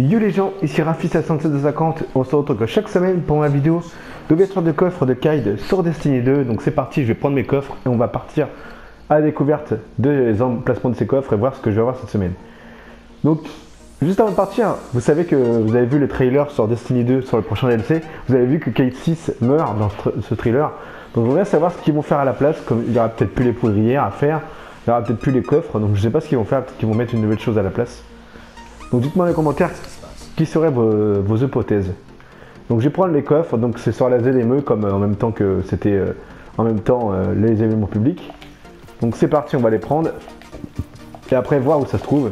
Yo les gens, ici Rafi 77250, on se retrouve chaque semaine pour ma vidéo d'ouverture de coffre de Kide sur Destiny 2. Donc c'est parti, je vais prendre mes coffres et on va partir à la découverte des emplacements de ces coffres et voir ce que je vais avoir cette semaine. Donc juste avant de partir, vous savez que vous avez vu le trailer sur Destiny 2 sur le prochain DLC, vous avez vu que Kite 6 meurt dans ce, trailer. Donc on va savoir ce qu'ils vont faire à la place, comme il y aura peut-être plus les poudrières à faire, il y aura peut-être plus les coffres, donc je sais pas ce qu'ils vont faire, peut-être qu'ils vont mettre une nouvelle chose à la place. Donc dites-moi dans les commentaires qui seraient vos, hypothèses. Donc je vais prendre les coffres, donc c'est sur la ZME comme euh, en même temps que c'était euh, en même temps euh, les événements publics. Donc c'est parti, on va les prendre. Et après voir où ça se trouve.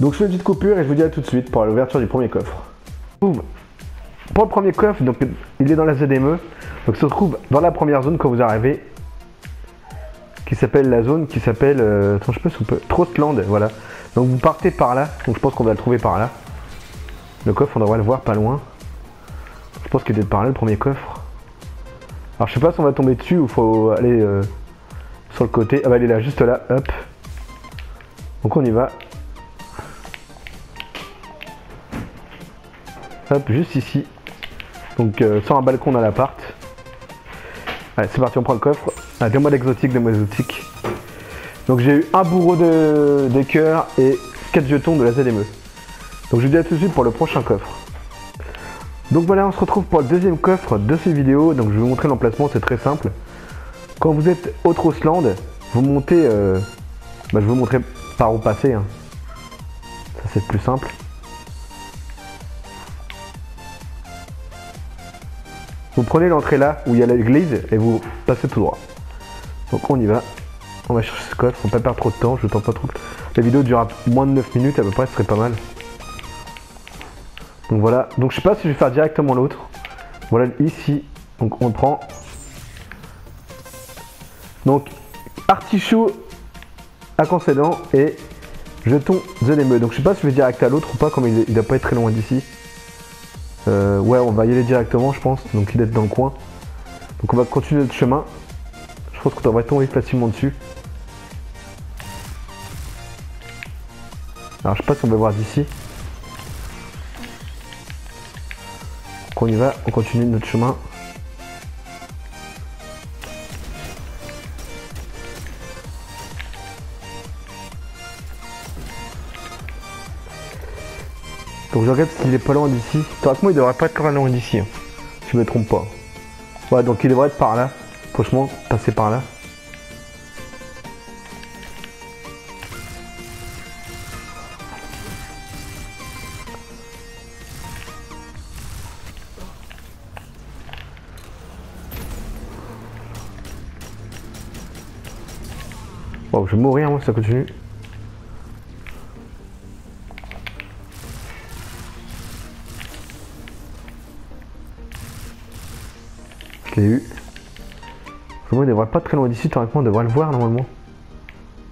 Donc je fais une petite coupure et je vous dis à tout de suite pour l'ouverture du premier coffre. Pour le premier coffre, donc il est dans la ZME. Donc il se trouve dans la première zone quand vous arrivez. Qui s'appelle la zone qui s'appelle. attends, je sais pas si on peut. Trostland, voilà. Donc vous partez par là, donc je pense qu'on va le trouver par là. Le coffre, on devrait le voir pas loin. Je pense qu'il est par là le premier coffre. Alors je sais pas si on va tomber dessus ou faut aller euh, sur le côté. Ah bah il est là, juste là, hop. Donc on y va. Hop, juste ici. Donc euh, sur un balcon dans l'appart. Allez, c'est parti, on prend le coffre. Ah, deux mois d'exotique, deux mois. Donc j'ai eu un bourreau de, des cœurs et 4 jetons de la ZME. Donc je vous dis à tout de suite pour le prochain coffre. Donc voilà, on se retrouve pour le deuxième coffre de cette vidéo. Donc je vais vous montrer l'emplacement, c'est très simple. Quand vous êtes au Trostland, vous montez... Euh, bah, je vais vous montrer par où passer. Hein. Ça c'est plus simple. Vous prenez l'entrée là où il y a l'église et vous passez tout droit. Donc on y va. On va chercher ce on va pas perdre trop de temps, je tente pas trop. La vidéo durera moins de 9 minutes à peu près, ce serait pas mal. Donc voilà, donc je sais pas si je vais faire directement l'autre. Voilà ici, donc on prend. Donc artichaut à concédant et jeton ZME. Donc je sais pas si je vais direct à l'autre ou pas, comme il, il doit pas être très loin d'ici. Euh, ouais, on va y aller directement, je pense. Donc il est dans le coin. Donc on va continuer notre chemin. Je pense qu'on devrait tomber facilement dessus. Alors je sais pas si on va voir d'ici. Donc on y va, on continue notre chemin. Donc je regarde s'il est pas loin d'ici. Théoriquement il devrait pas être très loin d'ici. Hein, si je me trompe pas. Ouais donc il devrait être par là. Franchement, passer par là. Je vais mourir moi si ça continue. Je l'ai eu. Moi, il devrait pas très loin d'ici, théoriquement, on devrait le voir normalement.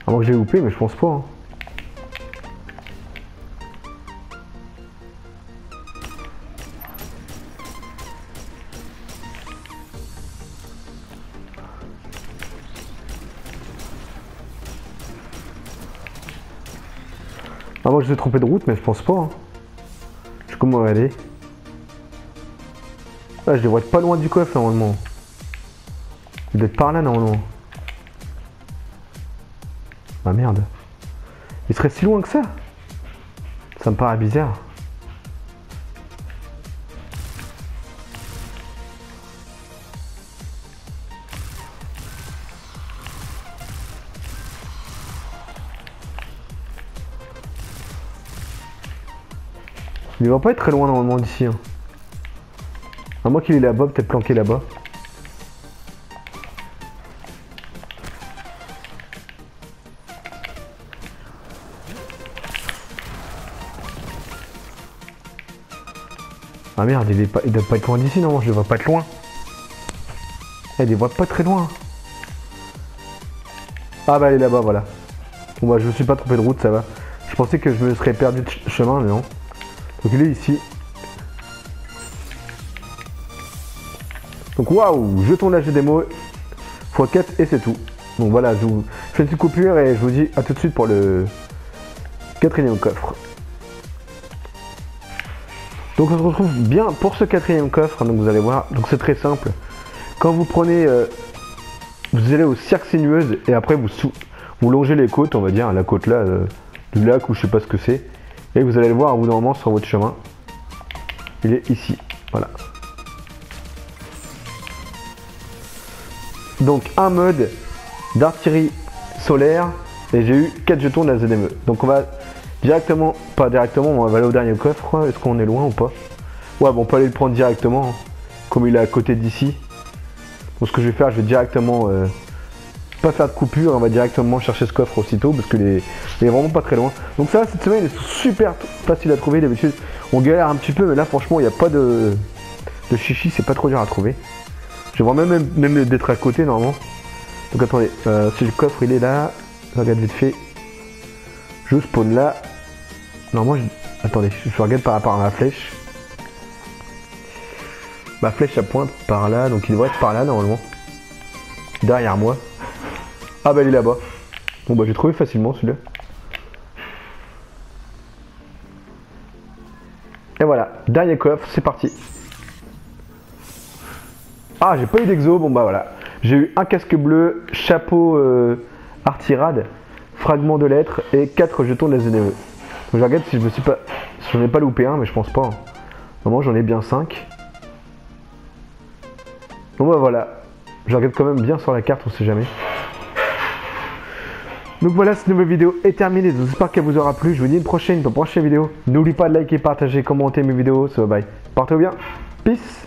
À moins que j'ai loupé, mais je pense pas. Hein. Moi je vais tromper de route, mais je pense pas. Hein. Je sais comment aller. Ah, je devrais être pas loin du coffre normalement. Il doit être par là normalement. Ah merde. Il serait si loin que ça Ça me paraît bizarre. Il va pas être très loin normalement d'ici. Hein. À moins qu'il est là-bas, peut-être planqué là-bas. Ah merde, il, est pas, il doit pas être loin d'ici, non, je devrais pas être loin. Eh, il voit pas très loin. Ah bah elle est là-bas, voilà. Bon bah je me suis pas trompé de route, ça va. Je pensais que je me serais perdu de chemin, mais non. Donc il est ici. Donc waouh, jetons la démo x4 et c'est tout. Donc voilà, je vous fais une petite coupure et je vous dis à tout de suite pour le quatrième coffre. Donc on se retrouve bien pour ce quatrième coffre, donc vous allez voir, donc c'est très simple. Quand vous prenez, euh, vous allez au cirque sinueuse et après vous, vous longez les côtes, on va dire, la côte là, euh, du lac ou je sais pas ce que c'est. Et vous allez le voir au bout d'un moment sur votre chemin. Il est ici, voilà. Donc un mode d'artillerie solaire et j'ai eu 4 jetons de la ZME. Donc on va directement, pas directement, on va aller au dernier coffre. Est-ce qu'on est loin ou pas? Ouais, bon, on peut aller le prendre directement, hein, comme il est à côté d'ici. Donc ce que je vais faire, je vais directement euh, faire de coupure, on va directement chercher ce coffre aussitôt parce que les, est vraiment pas très loin. Donc ça, cette semaine, est super facile à trouver. D'habitude, on galère un petit peu, mais là, franchement, il n'y a pas de, de chichi, c'est pas trop dur à trouver. Je vois même, même d'être à côté normalement. Donc attendez, euh, si le coffre il est là, regarde vite fait. Je spawn là. Normalement, je... attendez, je regarde par rapport à ma flèche. Ma flèche à pointe par là, donc il devrait être par là normalement. Derrière moi. Ah bah il est là-bas. Bon bah j'ai trouvé facilement celui-là. Et voilà, dernier coffre, c'est parti. Ah j'ai pas eu d'exo, bon bah voilà. J'ai eu un casque bleu, chapeau euh, artirade, fragment de lettres et 4 jetons de la ZDE. je regarde si je me suis pas. Si j'en ai pas loupé un, mais je pense pas. Hein. Normalement j'en ai bien 5. Bon bah voilà. Je regarde quand même bien sur la carte, on sait jamais. Donc voilà, cette nouvelle vidéo est terminée. J'espère qu'elle vous aura plu. Je vous dis une prochaine pour une prochaine vidéo. N'oublie pas de liker, partager, commenter mes vidéos. So bye. Portez-vous bien. Peace.